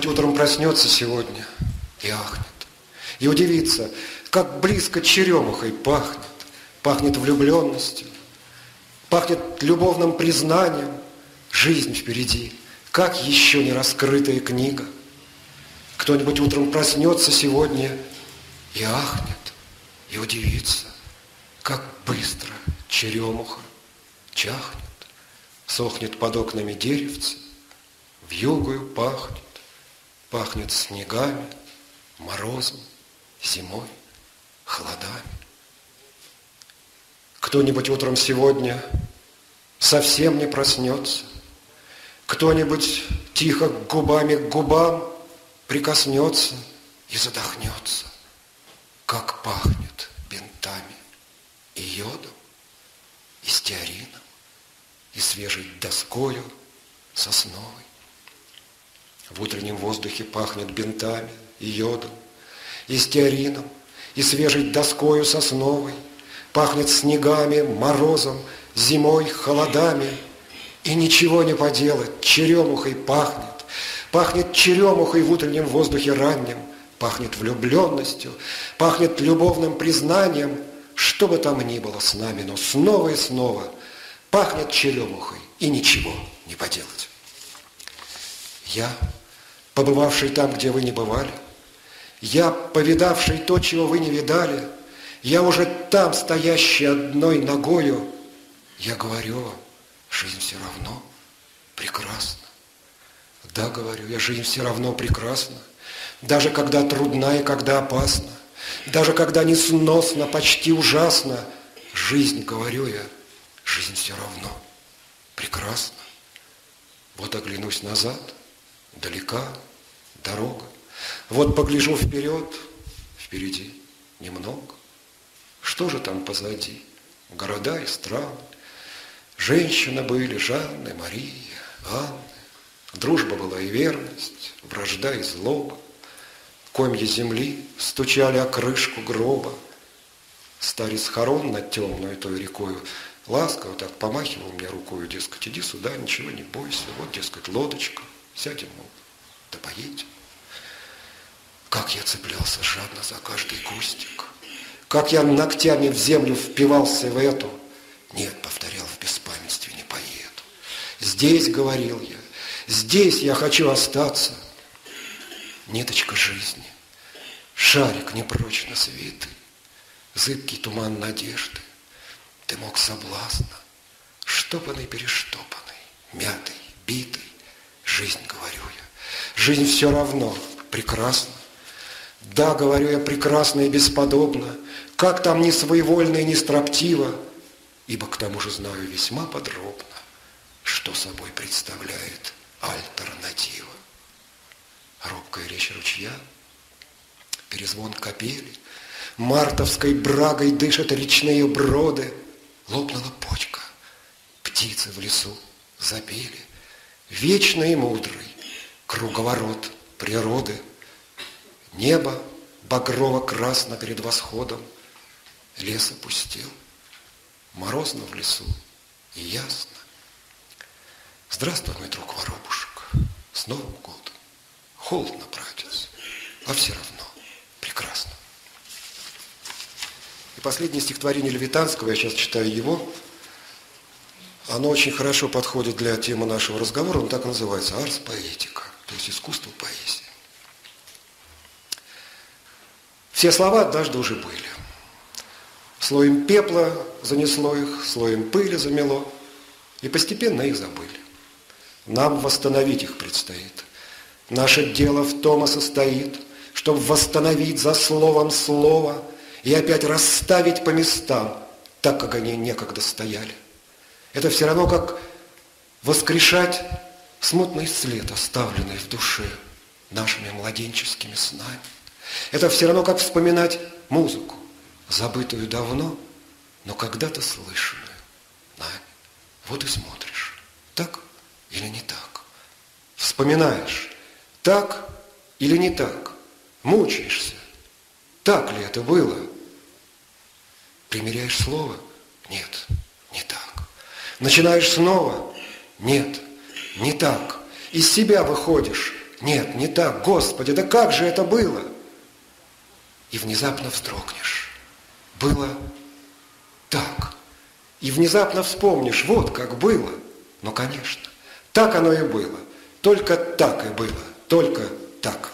Кто-нибудь утром проснется сегодня и ахнет, и удивится, как близко черемухой пахнет, пахнет влюбленностью, пахнет любовным признанием, жизнь впереди, как еще не раскрытая книга. Кто-нибудь утром проснется сегодня и ахнет, и удивится, как быстро черемуха чахнет, сохнет под окнами деревца, в югою пахнет, пахнет снегами, морозом, зимой, холодами. Кто-нибудь утром сегодня совсем не проснется, кто-нибудь тихо губами к губам прикоснется и задохнется, как пахнет бинтами и йодом, и стеарином, и свежей доскою сосновой. В утреннем воздухе пахнет бинтами и йодом, и стеарином, и свежей доскою сосновой, пахнет снегами, морозом, зимой, холодами, и ничего не поделать, черемухой пахнет, пахнет черемухой в утреннем воздухе раннем, пахнет влюбленностью, пахнет любовным признанием, что бы там ни было с нами, но снова и снова пахнет черемухой, и ничего не поделать. Я побывавший там, где вы не бывали, я, повидавший то, чего вы не видали, я уже там, стоящий одной ногою, я говорю вам, жизнь все равно прекрасна. Да, говорю, я жизнь все равно прекрасна, даже когда трудна и когда опасна, даже когда несносно, почти ужасно, жизнь, говорю я, жизнь все равно прекрасна. Вот оглянусь назад, далека, дорога. Вот погляжу вперед, впереди немного. Что же там позади? Города и страны. Женщины были, Жанны, Мария, Анны. Дружба была и верность, вражда и злоба. Комья земли стучали о крышку гроба. Старец хорон над темную той рекою ласково так помахивал мне рукою, дескать, иди сюда, ничего не бойся, вот, дескать, лодочка, сядем, мол, да поедем. Как я цеплялся жадно за каждый кустик, как я ногтями в землю впивался в эту. Нет, повторял в беспамятстве, не поеду. Здесь, говорил я, здесь я хочу остаться. Ниточка жизни, шарик непрочно свитый, зыбкий туман надежды, ты мог соблазна, штопанный, перештопанный, мятый, битый, жизнь, говорю я. Жизнь все равно прекрасна. Да, говорю я, прекрасно и бесподобно, как там не своевольно и не строптиво, ибо к тому же знаю весьма подробно, что собой представляет альтернатива. Робкая речь ручья, перезвон капели, мартовской брагой дышат речные броды, лопнула почка, птицы в лесу запели, вечный и мудрый круговорот природы – Небо багрово-красно перед восходом, Лес опустел, морозно в лесу. И ясно. Здравствуй, мой друг воробушек, с Новым годом. Холодно, братец, а все равно прекрасно. И последнее стихотворение Левитанского, я сейчас читаю его, оно очень хорошо подходит для темы нашего разговора, он так называется «Арс поэтика», то есть искусство поэзии. Все слова однажды уже были. Слоем пепла занесло их, слоем пыли замело, и постепенно их забыли. Нам восстановить их предстоит. Наше дело в том и состоит, чтобы восстановить за словом слово и опять расставить по местам, так, как они некогда стояли. Это все равно, как воскрешать смутный след, оставленный в душе нашими младенческими снами. Это все равно, как вспоминать музыку, забытую давно, но когда-то слышанную нами. Вот и смотришь, так или не так. Вспоминаешь, так или не так. Мучаешься, так ли это было. Примеряешь слово? Нет, не так. Начинаешь снова? Нет, не так. Из себя выходишь? нет, не так, Господи, да как же это было? И внезапно вздрогнешь. Было так. И внезапно вспомнишь, вот как было. Ну, конечно, так оно и было. Только так и было. Только так.